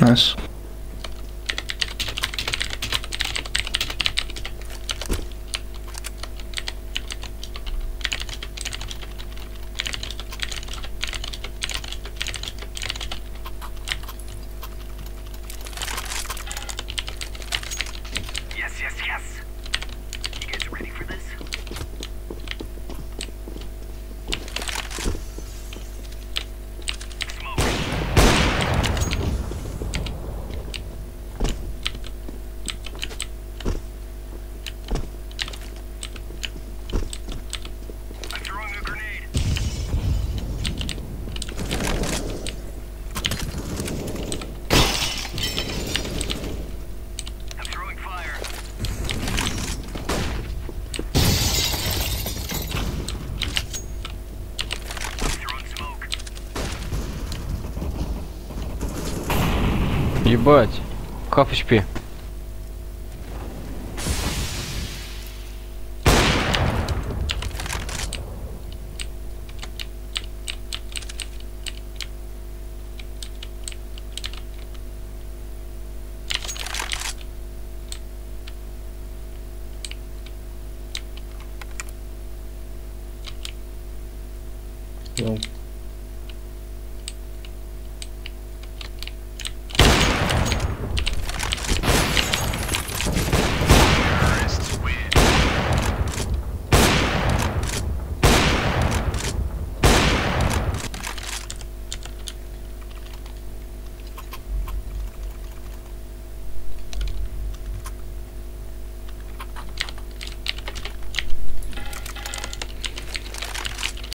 Nice. Ебать. Half HP. Ну,